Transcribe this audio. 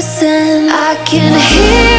listen. I can hear